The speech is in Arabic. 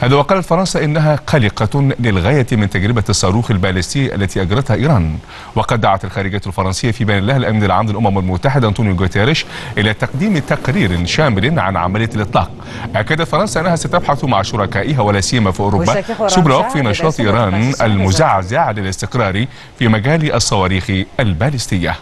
هذا وقالت فرنسا إنها قلقة للغاية من تجربة الصاروخ البالستي التي أجرتها إيران. وقد دعت الخارجية الفرنسية في بيان لها الأمين العام للأمم المتحدة أنطونيو غوتيريش إلى تقديم تقرير شامل عن عملية الإطلاق. أكدت فرنسا أنها ستبحث مع شركائها ولا سيما في أوروبا سبل وقف نشاط إيران المزعزع للاستقرار في مجال الصواريخ البالستية.